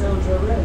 sounds all right.